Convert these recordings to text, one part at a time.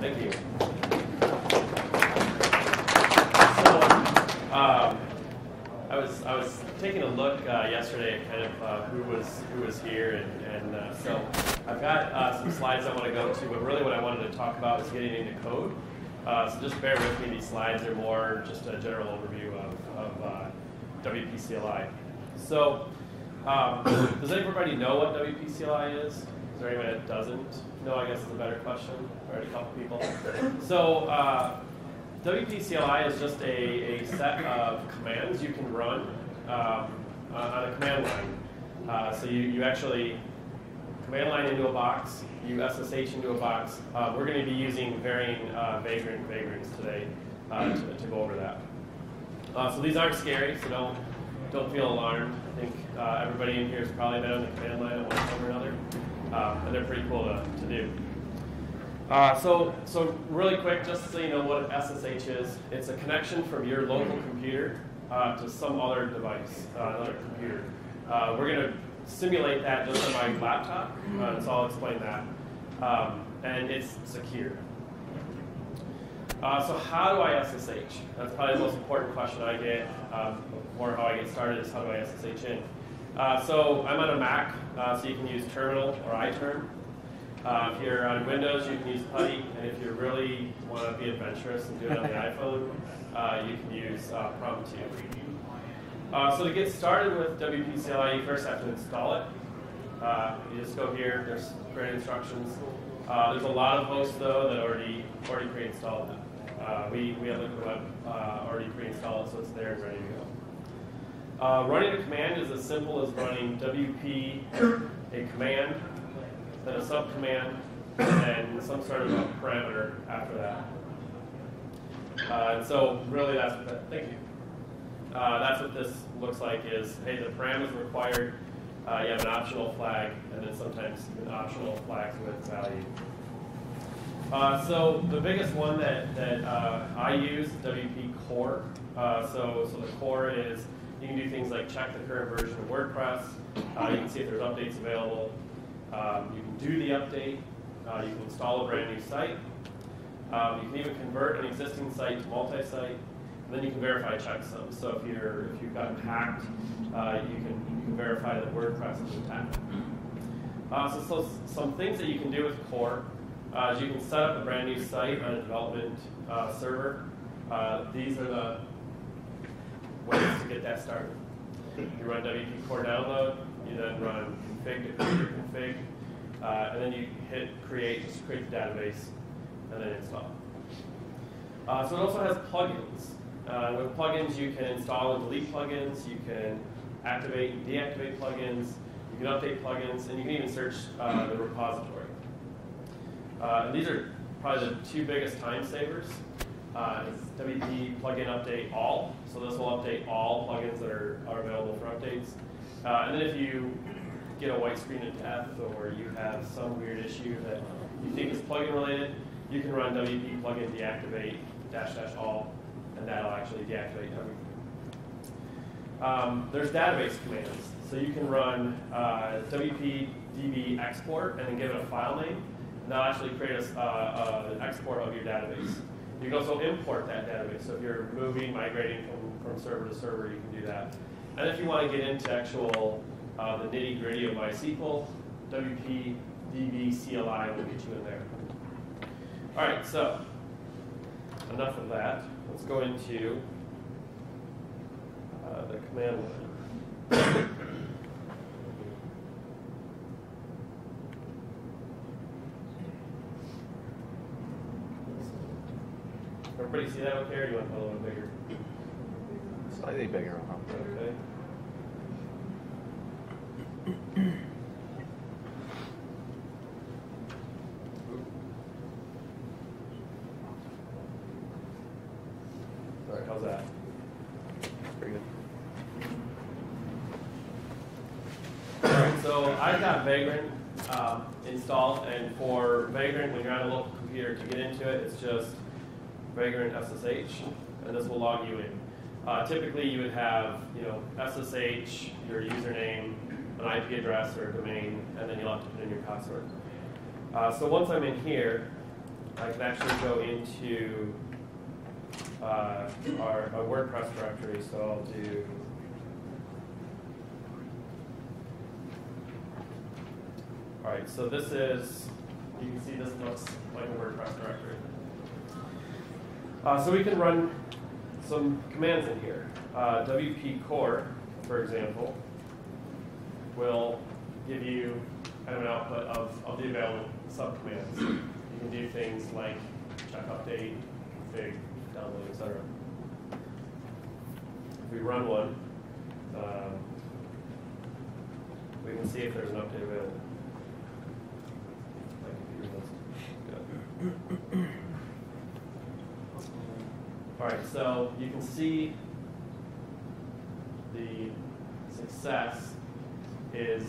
Thank you. So, um, I was I was taking a look uh, yesterday at kind of uh, who was who was here, and, and uh, so I've got uh, some slides I want to go to, but really what I wanted to talk about is getting into code. Uh, so just bear with me; these slides are more just a general overview of, of uh, WP So, um, does everybody know what WP CLI is? Is there anyone that doesn't? No, I guess is a better question. Already a couple people. So. Uh, WP CLI is just a, a set of commands you can run um, on a command line. Uh, so you, you actually command line into a box, you SSH into a box. Uh, we're going to be using varying uh, vagrant vagrants today uh, to, to, go over that. Uh, so these aren't scary, so don't don't feel alarmed. I think uh, everybody in here has probably been on the command line at one time or another, and they're pretty cool to, to do. Uh, so, so really quick, just so you know what SSH is, it's a connection from your local computer uh, to some other device, uh, another computer. Uh, we're going to simulate that just on my laptop, uh, so I'll explain that. Um, and it's secure. Uh, so how do I SSH? That's probably the most important question I get, um, or how I get started is how do I SSH in? So I'm on a Mac, so you can use Terminal or iTerm. Uh, if you're on Windows, you can use PuTTY, and if you really want to be adventurous and do it on the iPhone, uh, you can use uh, Prompt2. Uh, so to get started with WPCLI, you first have to install it. Uh, you just go here, there's great instructions. Uh, there's a lot of hosts, though, that already already pre-installed it. Uh, we, we have Liquid Web already pre-installed, so it's there and ready to go. Running a command is as simple as running WP, a command, then a subcommand, and some sort of a parameter after that. Uh, and so really that's what that, thank you. Uh, that's what this looks like is, hey, the param is required, uh, you have an optional flag, and then sometimes an optional flags with value. Uh, so the biggest one that, that uh, I use, WP core. Uh, so, so the core is, you can do things like check the current version of WordPress, you can see if there's updates available, um, you can do the update. Uh, you can install a brand new site. Um, you can even convert an existing site to multi-site. And then you can verify checksums. So if you're if you've gotten hacked, uh, you can you can verify that WordPress is attacked. Uh, so, so, some things that you can do with Core uh, is you can set up a brand new site on a development uh, server. Uh, these are the ways to get that started. You run WP Core download. You then run config to create config, uh, and then you hit create, just create the database, and then install. Uh, so it also has plugins. Uh, with plugins, you can install and delete plugins, you can activate and deactivate plugins, you can update plugins, and you can even search uh, the repository. Uh, these are probably the two biggest time savers. Uh, WP plugin update all, so this will update all plugins that are, are available for updates. Uh, and then if you get a white screen of death or you have some weird issue that you think is plugin related, you can run WP plugin deactivate dash dash all, and that'll actually deactivate everything. Um, there's database commands. So you can run uh, WP DB export and then give it a file name, and that'll actually create a, uh, uh, an export of your database. You can also import that database. So if you're moving, migrating from, from server to server, you can do that. And if you want to get into actual uh, the nitty gritty of MySQL, WP DB CLI will get you in there. All right, so enough of that. Let's go into uh, the command line. Everybody see that okay, or do you want to put a little bigger? Slightly bigger. Okay. All right, how's that? Pretty good. All right, so I've got Vagrant um, installed, and for Vagrant, when you're on a local computer, to get into it, it's just Vagrant SSH, and this will log you in. Uh, typically, you would have, you know, SSH, your username, an IP address or a domain, and then you'll have to put in your password. Uh, so once I'm in here, I can actually go into uh, our, our WordPress directory. So I'll do. All right, so this is, you can see this looks like a WordPress directory. Uh, so we can run some commands in here. Uh, WP core, for example, will give you kind of an output of, of the available subcommands. You can do things like check update, config, download, etc. If we run one, um, we can see if there's an update available. My computer wants- good. All right, so you can see the success is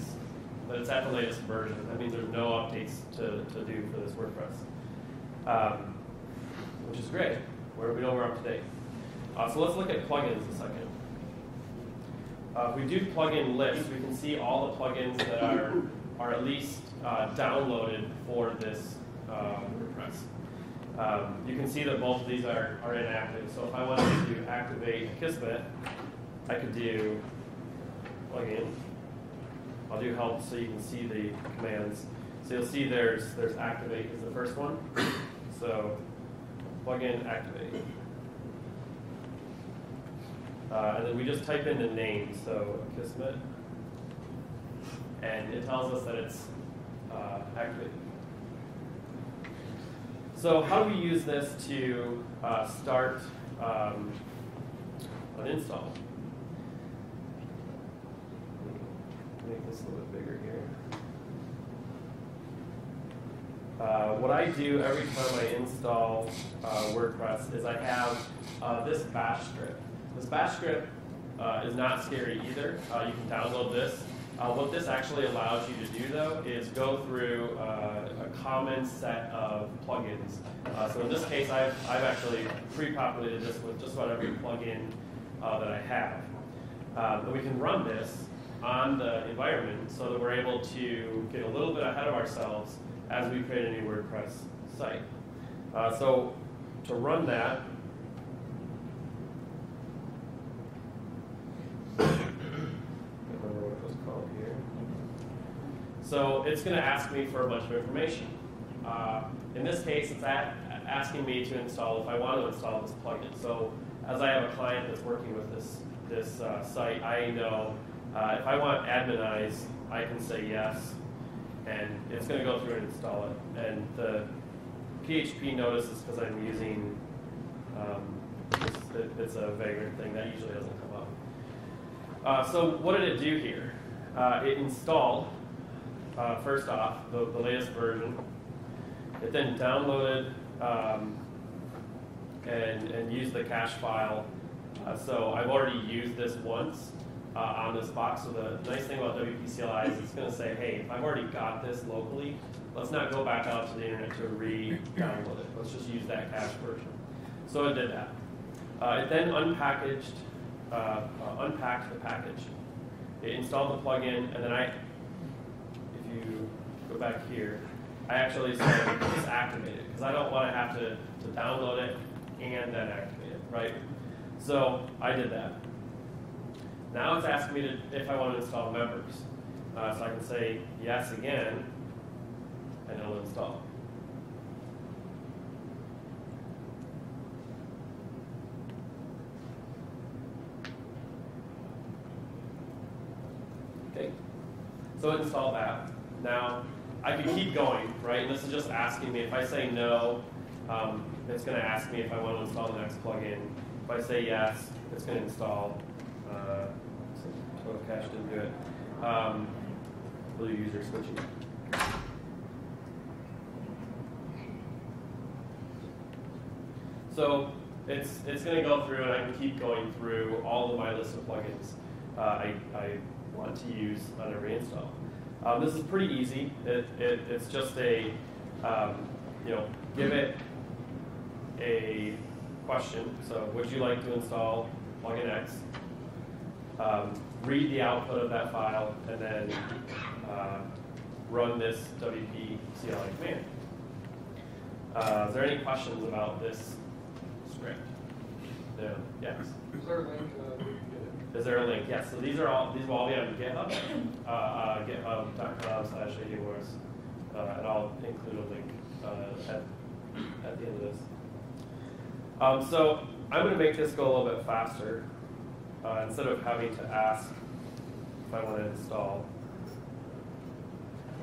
that it's at the latest version. That means there's no updates to, to do for this WordPress, um, which is great. Where we know we're up to date. Uh, so let's look at plugins a second. Uh, if we do plugin lists, we can see all the plugins that are, are at least uh, downloaded for this um, WordPress. Um, you can see that both of these are, are inactive. So if I wanted to activate Akismet, I could do plugin. I'll do help so you can see the commands. So you'll see there's there's activate is the first one. So plugin activate. Uh, and then we just type in the name, so Akismet, and it tells us that it's uh, activated. So how do we use this to uh, start um, an install? Make this a little bit bigger here. Uh, what I do every time I install uh, WordPress is I have uh, this bash script. This bash script uh, is not scary either. Uh, you can download this. What this actually allows you to do though is go through common set of plugins. Uh, so in this case, I've, I've actually pre-populated this with just about every plugin uh, that I have. Um, and we can run this on the environment so that we're able to get a little bit ahead of ourselves as we create a new WordPress site. Uh, so to run that. So it's going to ask me for a bunch of information. Uh, in this case, it's at, asking me to install if I want to install this plugin. So as I have a client that's working with this this uh, site, I know uh, if I want Adminimize, I can say yes, and it's going to go through and install it. And the PHP notice is because I'm using um, it's, it's a Vagrant thing that usually doesn't come up. Uh, so what did it do here? Uh, it installed, uh, first off, the, the latest version. It then downloaded um, and, and used the cache file. Uh, so I've already used this once uh, on this box. So the nice thing about WP CLI is it's going to say, hey, if I've already got this locally, let's not go back out to the internet to re-download it. Let's just use that cache version. So it did that. Uh, it then unpackaged, uh, uh, unpacked the package. It installed the plugin, and then I, if you go back here, I actually said just activate it because I don't want to have to, to download it and then activate it, right? So I did that. Now it's asking me to, if I want to install members. Uh, so I can say yes again, and it'll install. Okay, so it installed that. Now, I could keep going, right? And this is just asking me, if I say no, um, it's going to ask me if I want to install the next plugin. If I say yes, it's going to install. Uh, Total Cache didn't do it. Um, blue user switching. So it's it's going to go through, and I can keep going through all of my list of plugins uh, I, I want to use on every install. Um, this is pretty easy. It, it, it's just a, um, you know, give it a question. So, would you like to install plugin X? Um, read the output of that file, and then uh, run this WP CLI command. Uh, is there any questions about this script? No. Yes. Is there a link Is there a link? Yes. So these are all these will all be on GitHub, uh, uh, github.com slash wars, uh, and I'll include a link uh, at, at the end of this. Um, so I'm going to make this go a little bit faster. Uh, instead of having to ask if I want to install,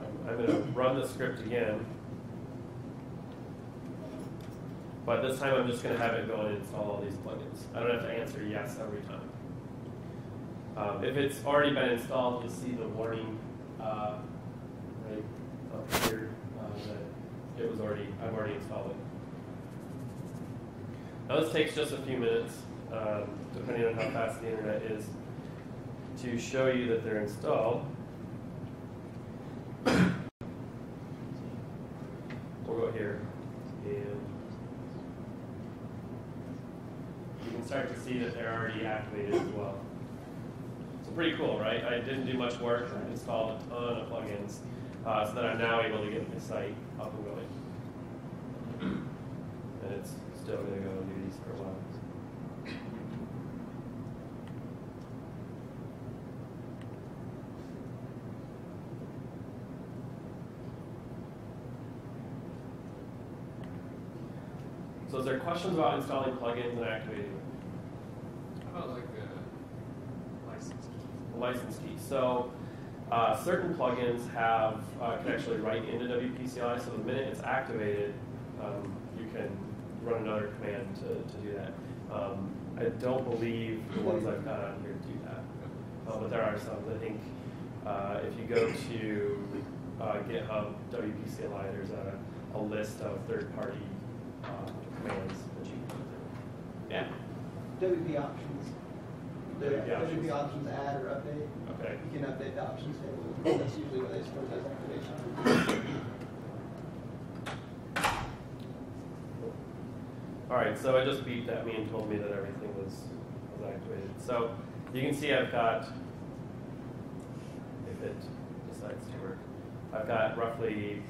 I'm, I'm going to run the script again. But this time I'm just going to have it go and install all these plugins. I don't have to answer yes every time. Um, if it's already been installed, you'll see the warning uh, right up here uh, that it was already, I've already installed it. Now this takes just a few minutes, um, depending on how fast the internet is, to show you that they're installed. We'll go here, and you can start to see that they're already activated as well. Pretty cool, right? I didn't do much work, I installed a ton of plugins, uh, so that I'm now able to get the site up and going. And it's still gonna go and do these for a while. So is there questions about installing plugins and activating them? How about like a license? License key. So uh, certain plugins have uh, can actually write into WPCLI. So the minute it's activated, um, you can run another command to, to do that. Um, I don't believe the ones I've got on here do that, uh, but there are some. I think uh, if you go to uh, GitHub WPCLI, there's a, a list of third-party uh, commands that you can go through. Yeah. WP options. The WP options. WP options add or update. Okay. You can update the options table. That's usually where they store those activations. All right, so it just beeped at me and told me that everything was, was activated. So you can see I've got, if it decides to work, I've got roughly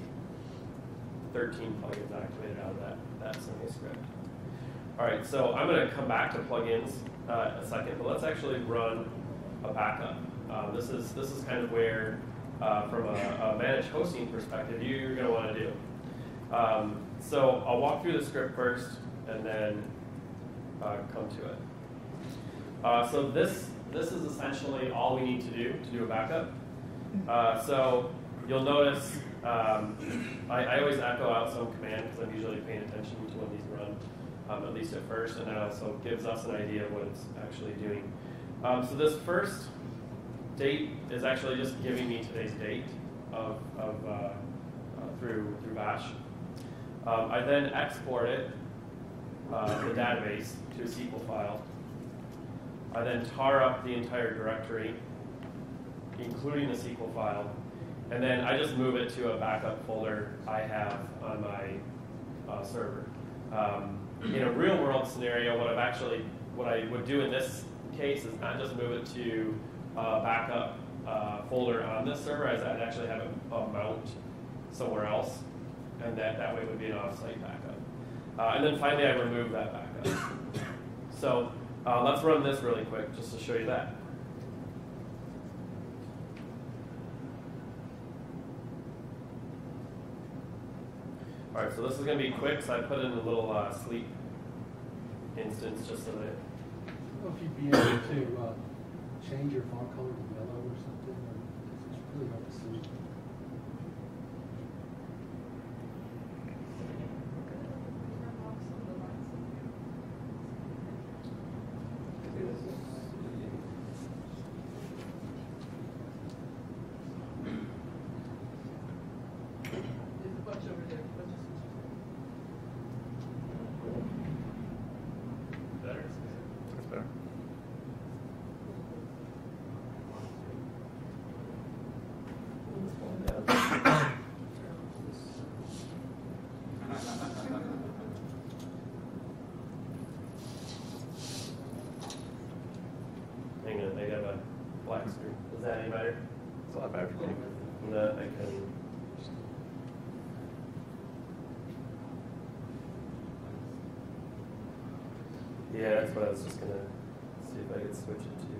13 plugins activated out of that, that semi script. All right, so I'm going to come back to plugins uh, a second, but let's actually run a backup. Uh, this is this is kind of where, uh, from a, a managed hosting perspective, you, you're going to want to do. Um, so I'll walk through the script first, and then uh, come to it. Uh, so this this is essentially all we need to do to do a backup. Uh, so you'll notice um, I, I always echo out some command because I'm usually paying attention to when these run, um, at least at first, and that also gives us an idea of what it's actually doing. Um, so this first date is actually just giving me today's date of, of uh, uh, through through Bash. Um, I then export it, uh, the database, to a SQL file. I then tar up the entire directory, including the SQL file, and then I just move it to a backup folder I have on my uh, server. Um, in a real world scenario, what I've actually, what I would do in this case is not just move it to a backup uh, folder on this server, as I'd actually have a, mount somewhere else, and that, that way would be an offsite backup. Uh, and then finally, I remove that backup. So uh, let's run this really quick just to show you that. All right, so this is going to be quick, so I put in a little uh, sleep instance just so that know if you'd be able to uh, change your font color to yellow or something, or it's really hard to see. There's a bunch over there, bunch of switches. better. That's better. Hang on, they have a black screen. Is that any better? It's a lot better for me. No, I can. Yeah, that's what I was just gonna see if I could switch it to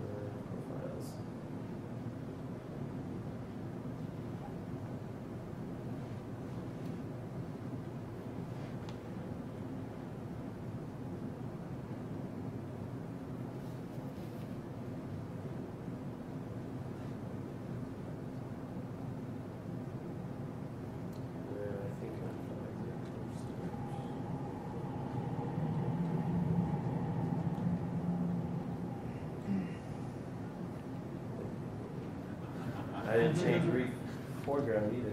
uh, profiles. Yeah, I think I'm fine. I didn't change re foreground either.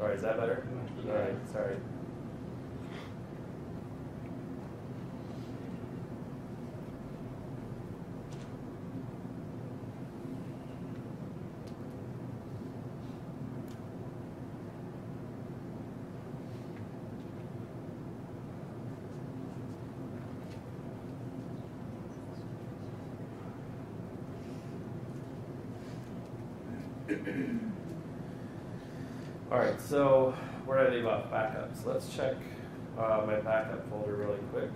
All right, is that better? All right, sorry. All right, so where did I leave off? Backups. Let's check uh, my backup folder really quick.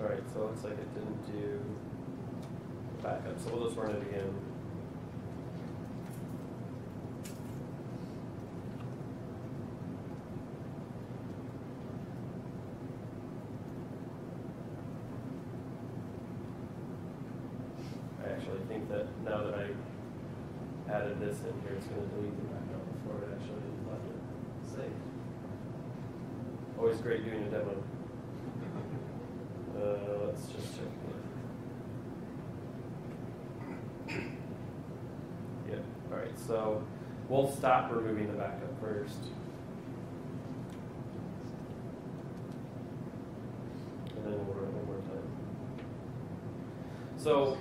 All right, so it looks like it didn't do backup, so we'll just run it again. I actually think that now that I added this in here, it's gonna delete the backup before it actually let it save. Always great doing a demo. Uh, let's just check again. Yep, alright, so we'll stop removing the backup first. And then we'll run one more time. So,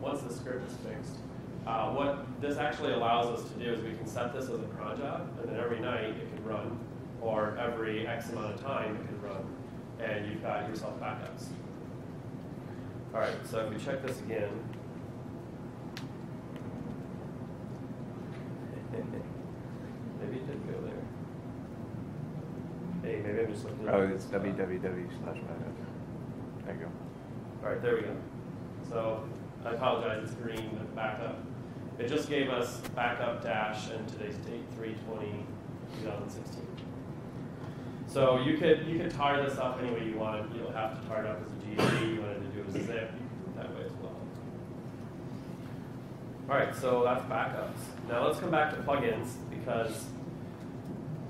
once the script is fixed, uh, what this actually allows us to do is we can set this as a cron job, and then every night it can run, or every X amount of time it can run, and you've got yourself backups. All right, so if we check this again. Maybe it didn't go there. Hey, maybe I'm just looking. at Oh, it's www slash backup. There you go. all right, there we go. So I apologize, it's green with backup. It just gave us backup dash and today's date, 320, 2016. So you could you could tar this up any way you want. You don't have to tar it up as a GZ. You wanted to do it as a zip, you can do it that way as well. All right, so that's backups. Now let's come back to plugins because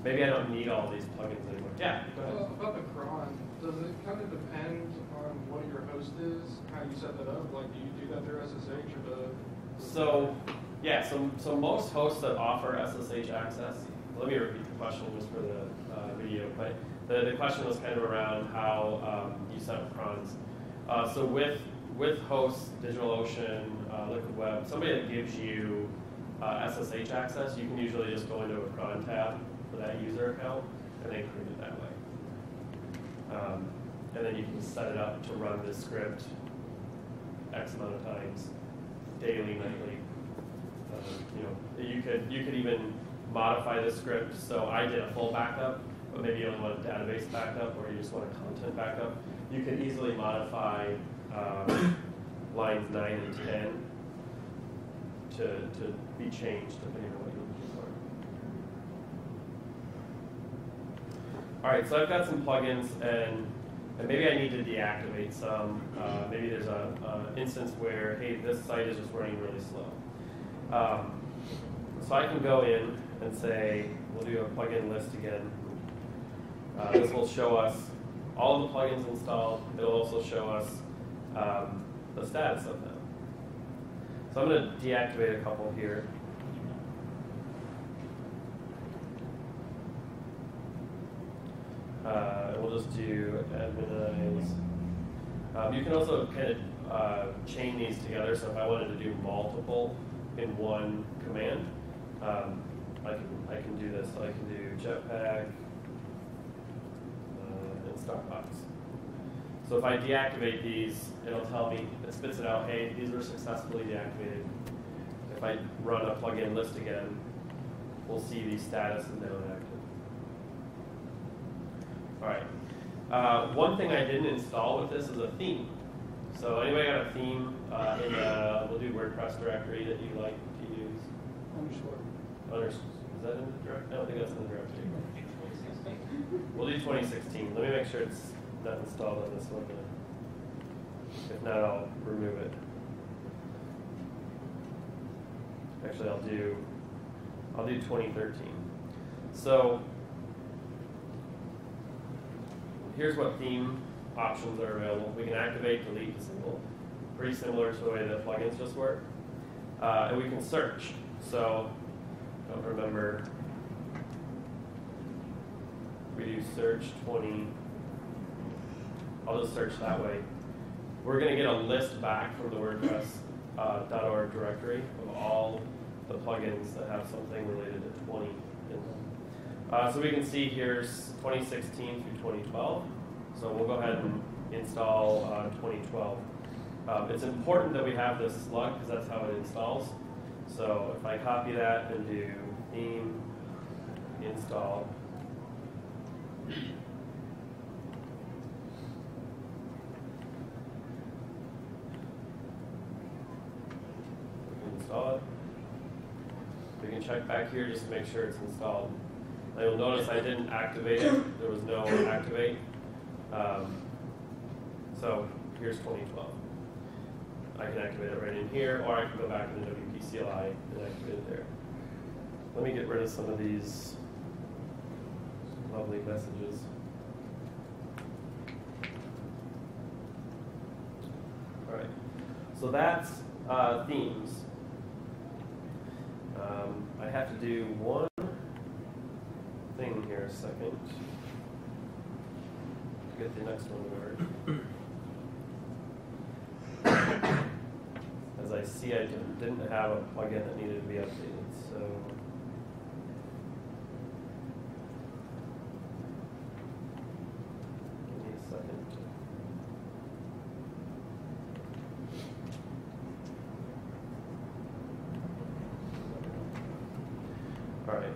maybe I don't need all these plugins anymore. Yeah, go ahead. Well, about the cron, does it kind of depend on what your host is, how you set that up? Like, do you do that through SSH or the? So, yeah, so, so most hosts that offer SSH access, let me repeat the question just for the uh, video, but the, the question was kind of around how um, you set up crons. Uh, so with, with hosts, DigitalOcean, uh, Liquid Web, somebody that gives you uh, SSH access, you can usually just go into a cron tab for that user account and then create it that way. Um, and then you can set it up to run this script X amount of times, daily, nightly. Um, you know, you could you could even modify the script. So I did a full backup, but maybe you only want a database backup or you just want a content backup. You can easily modify um, lines nine and ten to to be changed depending on what you're looking for. All right, so I've got some plugins and, and maybe I need to deactivate some. Uh, maybe there's a, a instance where, hey, this site is just running really slow. Um, so I can go in and say, we'll do a plugin list again. Uh, this will show us all the plugins installed. It'll also show us um, the status of them. So I'm going to deactivate a couple here. Uh, we'll just do Adminimize. Um, you can also kind of uh, chain these together. So if I wanted to do multiple in one command, um, I can I can do this. So I can do Jetpack uh, and Startbox. So if I deactivate these, it'll tell me, it spits it out, hey, these were successfully deactivated. If I run a plugin list again, we'll see the status is now inactive. All right. Uh, one thing I didn't install with this is a theme. So anybody got a theme uh, in the, we'll do WordPress directory that you like to use? Underscore. Under, is that in the direct? I don't think that's in the directory. We'll do 2016. Let me make sure it's not installed on this one. If not, I'll remove it. Actually, I'll do, I'll do 2013. So, here's what theme options are available. We can activate, delete, disable. Pretty similar to the way the plugins just work. Uh, and we can search. So, don't remember. We do search 20. I'll just search that way. We're going to get a list back from the WordPress.org uh, directory of all the plugins that have something related to 20 in them. Uh, so we can see here's 2016 through 2012. So we'll go ahead and install uh, 2012. Um, it's important that we have this slug because that's how it installs. So if I copy that and do theme install, install it. We can check back here just to make sure it's installed. Now you'll notice I didn't activate it. There was no activate. Um, so here's 2012. I can activate it right in here, or I can go back into WPCLI and activate it there. Let me get rid of some of these lovely messages. All right, so that's uh, themes. Um, I have to do one here a second get the next one work. As I see, I didn't, didn't have a plugin that needed to be updated, so. Give me a second. All right.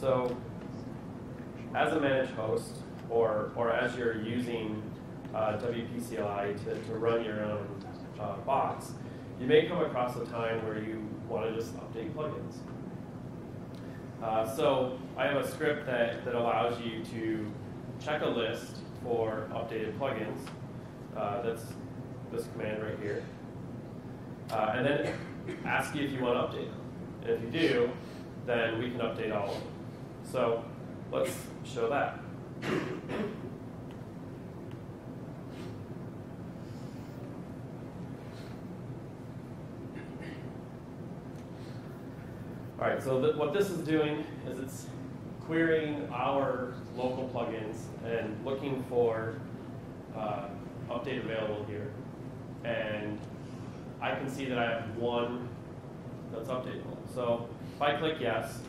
So, as a managed host, or, or as you're using uh, WPCLI to, to run your own uh, box, you may come across a time where you want to just update plugins. Uh, so I have a script that, that allows you to check a list for updated plugins. Uh, that's this command right here. Uh, and then ask you if you want to update them. And if you do, then we can update all of them. So let's show that. All right, so th- what this is doing is it's querying our local plugins and looking for uh, update available here. And I can see that I have one that's updatable. So if I click yes,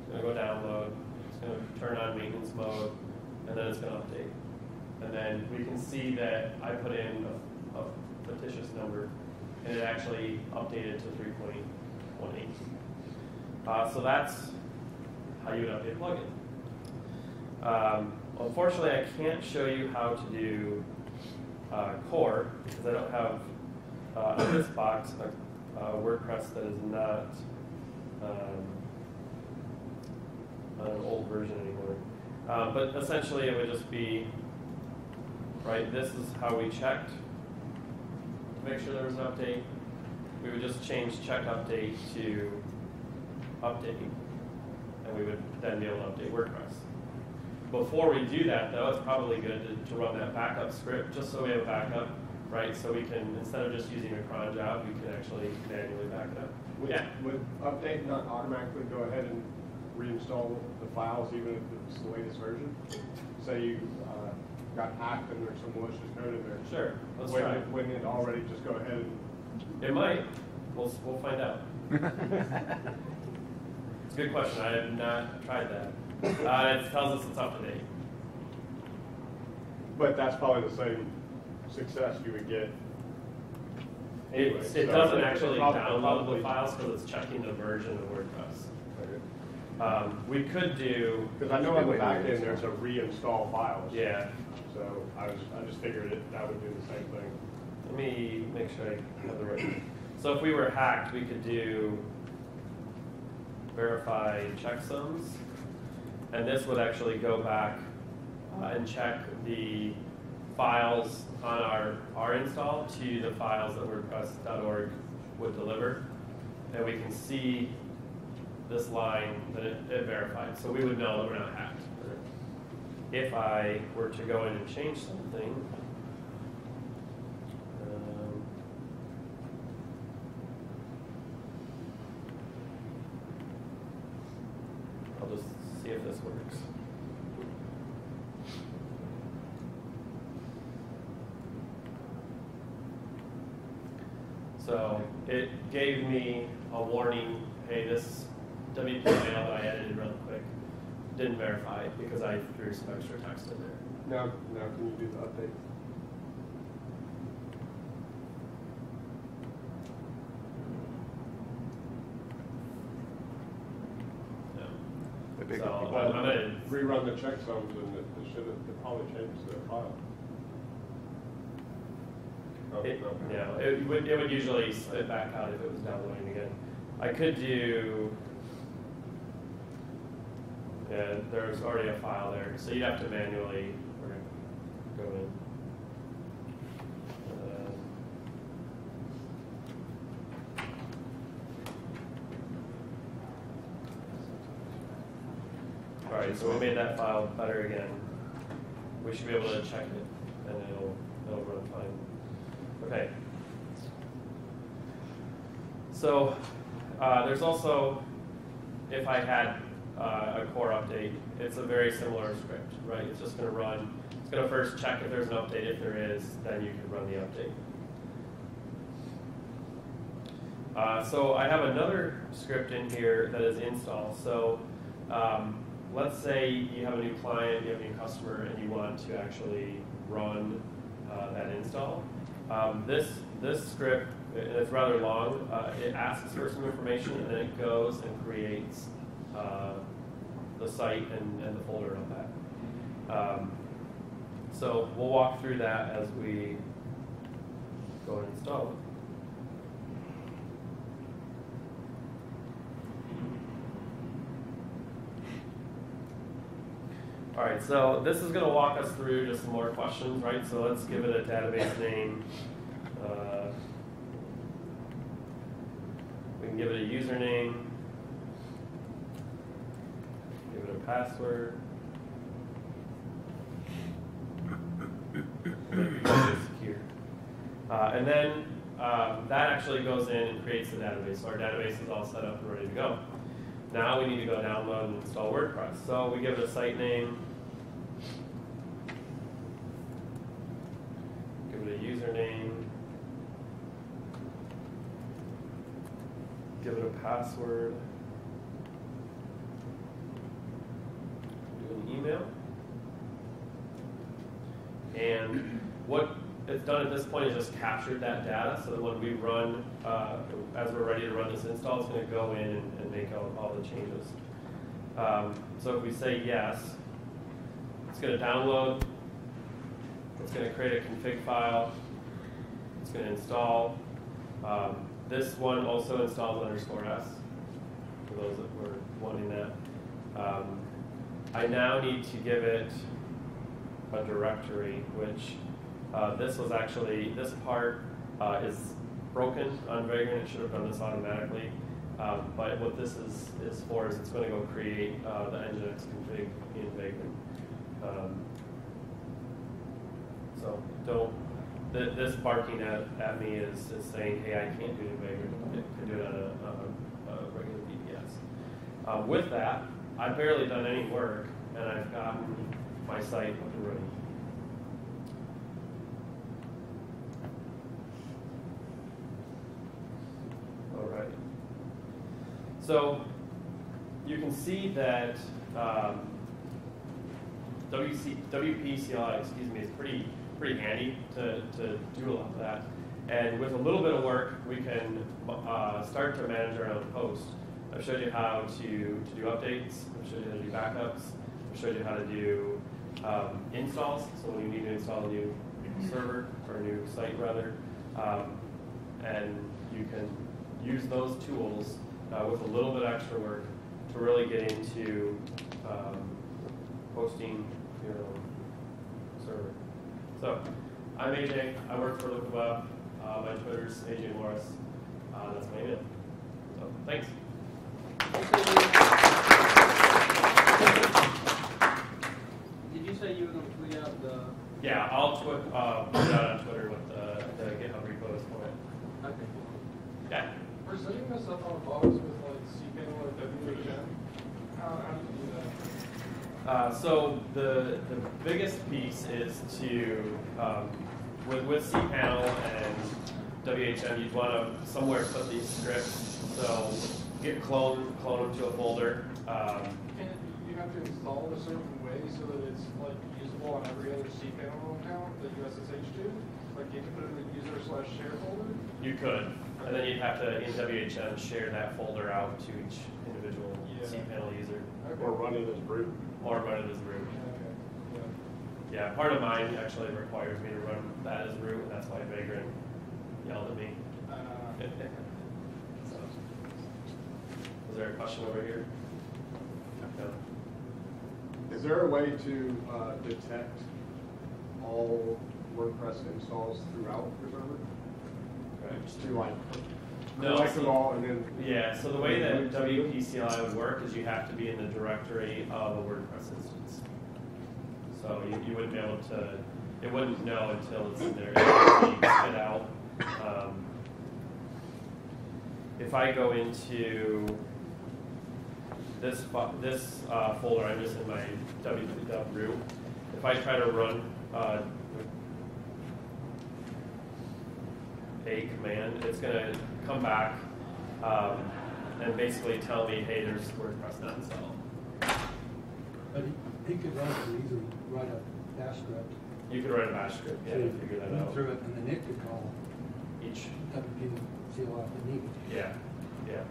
it's gonna go download, it's gonna turn on maintenance mode, gonna update. And then we can see that I put in a, a fictitious number, and it actually updated to three point one eight. Uh, so that's how you would update a plugin. Um, unfortunately, I can't show you how to do uh, core because I don't have uh, this box a, a WordPress that is not um, an old version anymore. Um, but essentially, it would just be right. This is how we checked to make sure there was an update. We would just change check update to update, and we would then be able to update WordPress. Before we do that, though, it's probably good to, to run that backup script just so we have a backup, right? So we can, instead of just using a cron job, we can actually manually back it up. Would, Yeah. would update not automatically go ahead and reinstall the files even if it's the latest version? Say you, uh, got hacked and there's some malicious code in there. Sure, let's Wouldn't try. it- Wouldn't it already just go ahead and? It might. We'll, we'll find out. It's a good question. I have not tried that. Uh, it tells us it's up to date. But that's probably the same success you would get. It, Anyway, it so doesn't actually prob- download probably- the files because it's checking the version of WordPress. Um, we could do, Because I know on the back end, there's a reinstall files. yeah, So I was, I just figured it, that would do the same thing. let me make sure I have the right. So if we were hacked, we could do verify checksums. And this would actually go back uh, and check the files on our, our install to the files that WordPress.org would deliver. And we can see this line that it, it verified, so we would know that we're not hacked. If I were to go in and change something, um, I'll just see if this works. So it gave me a warning, hey, this WP mail that I edited real quick didn't verify it because I threw some extra text in there. Now, now can you do the update? Yeah. The uh, big So, one. I'm gonna, Rerun the checksums and it it should have, it probably changed the file. Oh, it, okay. yeah, it would, it would usually spit back out if it was downloading again. I could do, yeah, there's already a file there, so you'd have to manually, go in. Uh, All right, so we made that file better again. We should be able to check it, and it'll, it'll run fine. Okay. So, uh, there's also, if I had uh, a core update, it's a very similar script, right? It's just gonna run, it's gonna first check if there's an update. If there is, then you can run the update. Uh, so I have another script in here that is install. So um, let's say you have a new client, you have a new customer, and you want to actually run uh, that install. Um, this this script it- it's rather long. Uh, it asks for some information, and then it goes and creates uh, the site and, and the folder of that. Um, so we'll walk through that as we go and install it. All right, so this is going to walk us through just some more questions, right? So let's give it a database name. Uh, we can give it a username. Give it a password. Uh, and then um, that actually goes in and creates the database. So our database is all set up and ready to go. Now we need to go download and install WordPress. So we give it a site name. Give it a username. Give it a password. Do email. And what it's done at this point is just captured that data so that when we run, uh, as we're ready to run this install, it's going to go in and, and make all, all the changes. Um, so if we say yes, it's going to download, it's going to create a config file, it's going to install. Um, this one also installs underscore s, for those that were wanting that. Um, I now need to give it a directory, which uh, this was actually, this part uh, is broken on Vagrant. It should have done this automatically. Um, but what this is, is for is it's going to go create uh, the Nginx config in Vagrant. Um, so don't, th- this barking at, at me is, is saying, hey, I can't do it in Vagrant. It can do it on a, a, a regular VPS. Uh, with that, I've barely done any work, and I've gotten my site up and running. All right. So you can see that um, WC, WPCLI, excuse me, is pretty, pretty handy to, to do a lot of that. And with a little bit of work, we can uh, start to manage our own host. I've showed you how to, to do updates, I've showed you how to do backups, I've showed you how to do um, installs, so when you need to install a new server or a new site rather. Um, and you can use those tools uh, with a little bit extra work to really get into um, hosting your own server. So I'm AJ. I work for Liquid Web. Uh, my Twitter's AJ Morris. Uh, that's my email. So thanks. Did you say you were gonna tweet out the, Yeah, I'll twi- uh, put it out on Twitter with the, the GitHub repos for it. okay. Yeah. For setting this up on a box with like cPanel or WHM, how, how do you do that? Uh, so the the biggest piece is to um, with with cPanel and WHM, you'd want to somewhere put these scripts. So git clone clone them to a folder. Um, Can you have to install it a certain way so that it's like usable on every other cPanel account that you SSH to? Like you can put it in the user slash share folder? you could, and then you'd have to in WHM share that folder out to each individual Yeah. cPanel user Okay. Or run it as root. or run it as root. Okay, yeah. Yeah, part of mine actually requires me to run that as root, and that's why Vagrant yelled at me. Uh, So, Was there a question over here? No. Is there a way to uh, detect all WordPress installs throughout your server? Just do like, No, collect them all and then. Yeah, so the way that WPCLI would work is you have to be in the directory of a WordPress instance. So you, you wouldn't be able to, it wouldn't know until it's in there, it spit out. Um, If I go into this, this uh, folder, I'm just in my www root. If I try to run uh, a command, it's gonna come back um, and basically tell me, hey, there's WordPress not installed. But he, could run it easily, write a bash script. You could write a bash script, yeah, to to figure that out. Through it, and then it could call Each, WP CLI if they need. yeah, yeah.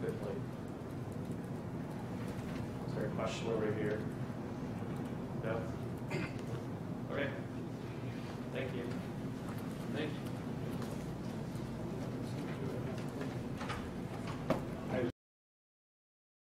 Good point. Is a question over here? No? Okay. Thank you.